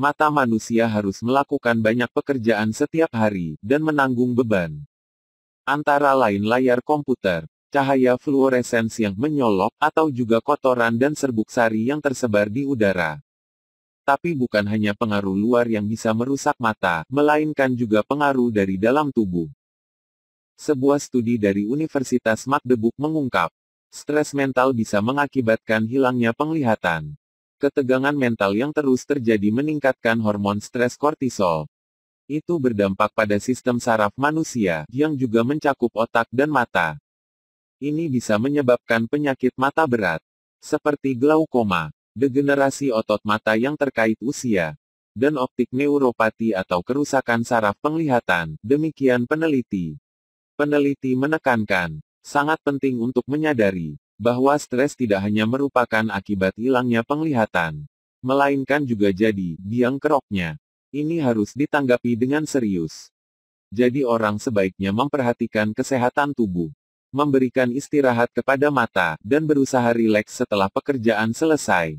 Mata manusia harus melakukan banyak pekerjaan setiap hari, dan menanggung beban. Antara lain layar komputer, cahaya fluoresens yang menyolok, atau juga kotoran dan serbuk sari yang tersebar di udara. Tapi bukan hanya pengaruh luar yang bisa merusak mata, melainkan juga pengaruh dari dalam tubuh. Sebuah studi dari Universitas Magdeburg mengungkap, stres mental bisa mengakibatkan hilangnya penglihatan. Ketegangan mental yang terus terjadi meningkatkan hormon stres kortisol. Itu berdampak pada sistem saraf manusia, yang juga mencakup otak dan mata. Ini bisa menyebabkan penyakit mata berat, seperti glaukoma, degenerasi otot mata yang terkait usia, dan optik neuropati atau kerusakan saraf penglihatan, demikian peneliti. Peneliti menekankan, sangat penting untuk menyadari, bahwa stres tidak hanya merupakan akibat hilangnya penglihatan, melainkan juga jadi biang keroknya. Ini harus ditanggapi dengan serius. Jadi orang sebaiknya memperhatikan kesehatan tubuh, memberikan istirahat kepada mata, dan berusaha rileks setelah pekerjaan selesai.